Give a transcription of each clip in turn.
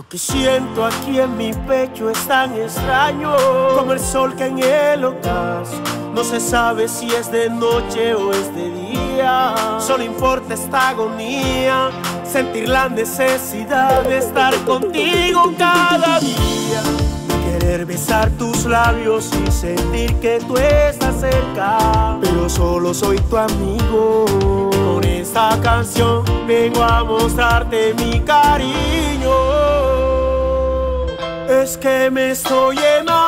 que siento aquí en mi pecho es tan extraño como el sol que en el ocaso. No se sabe si es de noche o es de día. Solo importa esta agonía, sentir la necesidad de estar contigo cada día. Querer besar tus labios y sentir que tú estás cerca. Pero solo soy tu amigo. Con esta canción vengo a mostrarte mi cariño. Es que me estoy enamorando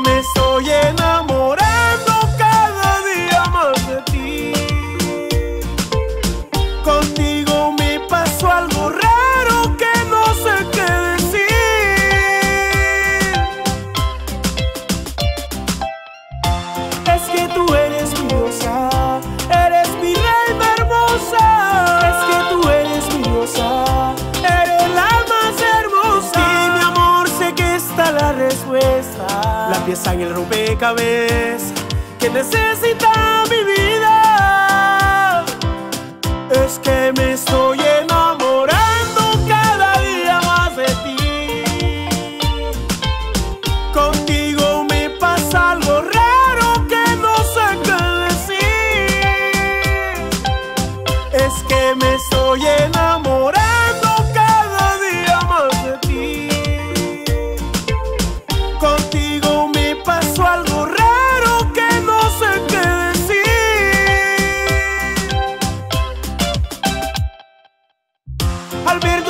me soy en la respuesta. La pieza en el rompecabezas que necesita mi vida. Es que me estoy enamorando cada día más de ti. Contigo me pasa algo raro que no sé qué decir. Es que me estoy enamorando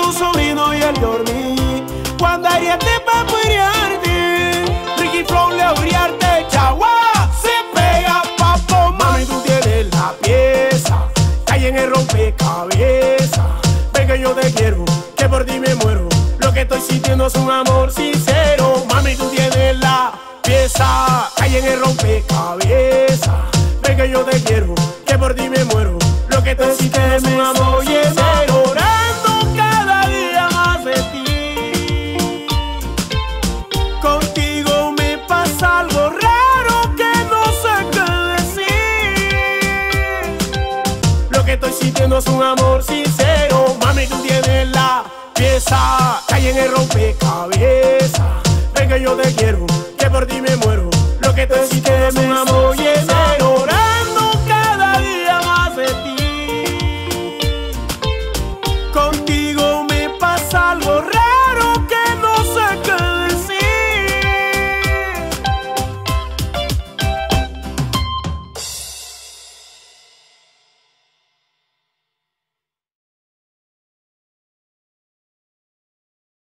Tu sobrino y al dormir, cuando haría te pa' pelearte, Ricky Flow le abriarte, chagua, se pega papo, mami tú tienes la pieza, cae en el rompecabezas, ven que yo te quiero, que por ti me muero, lo que estoy sintiendo es un amor sincero, mami tú tienes la pieza, cae en el rompecabezas, ven que yo te quiero, que por ti me muero, lo que estoy sintiendo es un amor decir. Lo que estoy sintiendo es un amor sincero. Mami, tú tienes la pieza. Cae en el rompecabezas. Ven que yo te quiero, que por ti me muero. Lo que estoy sintiendo es un amor